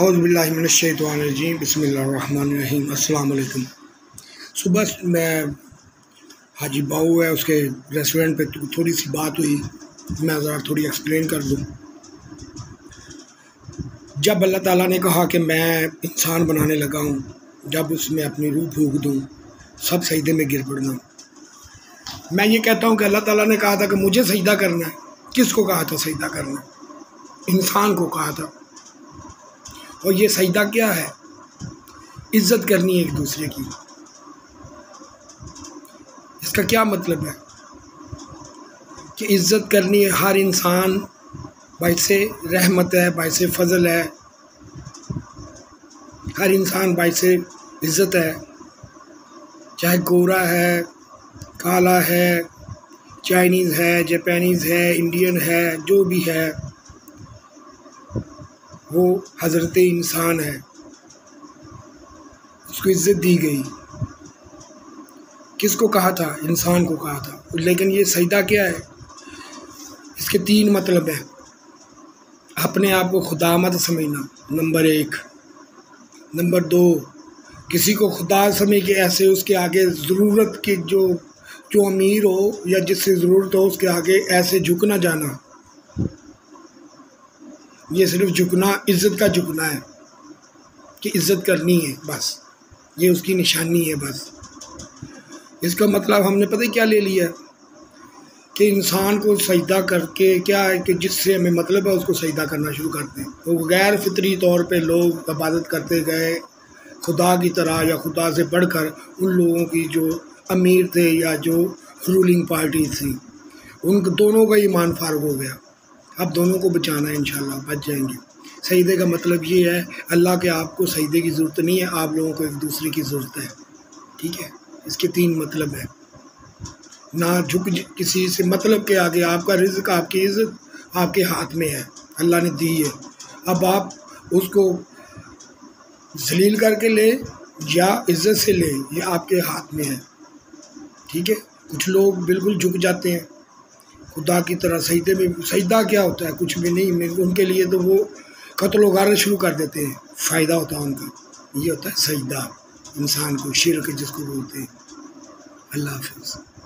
हौज़बिल्लिनशैतवानरजीम बसमीम अल्लाम सुबह मैं हाजी बाऊ है, उसके रेस्टोरेंट पे थोड़ी सी बात हुई, मैं ज़रा थोड़ी एक्सप्लेन कर दूँ। जब अल्लाह ताला ने कहा कि मैं इंसान बनाने लगा हूँ, जब उसमें अपनी रूह फूक दूँ, सब सजदे में गिर पड़ना। मैं ये कहता हूँ कि अल्लाह ताला ने कहा था कि मुझे सजदा करना है। किसको कहा था सजदा करना? इंसान को कहा था। और ये सजदा क्या है? इज़्ज़त करनी है एक दूसरे की। इसका क्या मतलब है? कि इज़्ज़त करनी है हर इंसान बायस रहमत है बायस फजल है। हर इंसान बायस इज़्ज़त है। चाहे गोरा है, काला है, चाइनीज़ है, जापानीज़ है, इंडियन है, जो भी है। वो हज़रत इंसान है। उसको इज़्ज़त दी गई। किसको कहा था? इंसान को कहा था। लेकिन ये सजदा क्या है? इसके तीन मतलब हैं। अपने आप को खुदा मत समझना, नंबर एक। नंबर दो, किसी को खुदा समझ के ऐसे उसके आगे ज़रूरत के जो जो अमीर हो या जिससे ज़रूरत हो उसके आगे ऐसे झुकना जाना। ये सिर्फ़ झुकना, इज़्ज़त का झुकना है कि इज़्ज़त करनी है, बस। ये उसकी निशानी है, बस। इसका मतलब हमने पता ही क्या ले लिया? कि इंसान को सजदा करके क्या है कि जिससे हमें मतलब है, उसको सजदा करना शुरू करते हैं तो गैर फितरी तौर पे लोग इबादत करते गए, खुदा की तरह या खुदा से बढ़कर उन लोगों की जो अमीर थे या जो रूलिंग पार्टी थी। उन दोनों का ईमान फारग हो गया। अब दोनों को बचाना है इन बच जाएँगे। सईदे का मतलब ये है, अल्लाह के आपको सईदे की ज़रूरत नहीं है, आप लोगों को एक दूसरे की ज़रूरत है। ठीक है? इसके तीन मतलब है। ना झुक किसी से मतलब के आगे, आपका रिज्क, आपकी इज़्ज़त आपके हाथ में है। अल्लाह ने दी है। अब आप उसको जलील करके ले या इज़्ज़त से ले, ये आपके हाथ में है। ठीक है? कुछ लोग बिल्कुल झुक जाते हैं। खुदा की तरह सजदे में सजदा क्या होता है? कुछ भी नहीं। उनके लिए तो वो कत्ल उगारना शुरू कर देते हैं। फ़ायदा होता है उनका। ये होता है सजदा। इंसान को, शिरक जिसको बोलते हैं। अल्लाह हाफिज़।